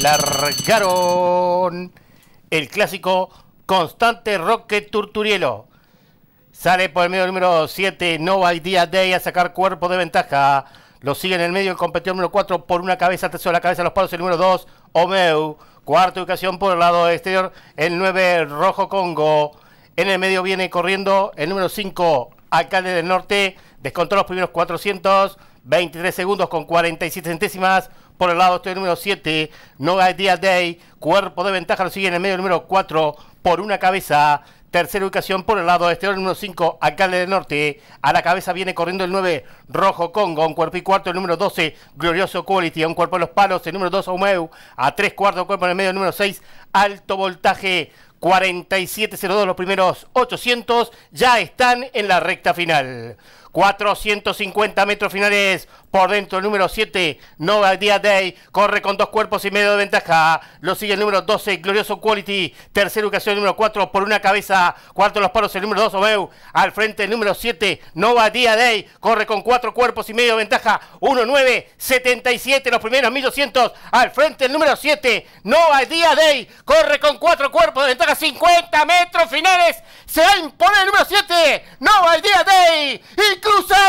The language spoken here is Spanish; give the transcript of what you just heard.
Largaron el clásico Constante Roque Turturielo. Sale por el medio número 7, Nova Día Day a sacar cuerpo de ventaja. Lo sigue en el medio el competidor número 4 por una cabeza, tercero la cabeza, los palos, el número 2, Omeu. Cuarta ubicación por el lado exterior, el 9, Rojo Congo. En el medio viene corriendo el número 5, Alcalde del Norte. Descontó los primeros 423 segundos con 47 centésimas. Por el lado el número 7, No Idea Day. Cuerpo de ventaja lo sigue en el medio el número 4 por una cabeza. Tercera ubicación por el lado el número 5, Alcalde del Norte. A la cabeza viene corriendo el 9, Rojo Congo. Un cuerpo y cuarto, el número 12, Glorioso Quality. A un cuerpo en los palos, el número 2, Omeu. A tres cuartos, cuerpo en el medio, el número 6, Alto Voltaje. 47.02 los primeros 800 ya están en la recta final. 450 metros finales por dentro el número 7, Nova Dia Day, corre con dos cuerpos y medio de ventaja. Lo sigue el número 12, Glorioso Quality. Tercera ocasión, el número 4 por una cabeza. Cuarto los paros, el número 2, Obeu. Al frente el número 7, Nova Dia Day, corre con cuatro cuerpos y medio de ventaja. 1-9, 77 los primeros 1200. Al frente el número 7, Nova Dia Day, corre con cuatro cuerpos de ventaja. 50 metros finales. Se va a imponer el número 7, Nova Dia Day. Y goose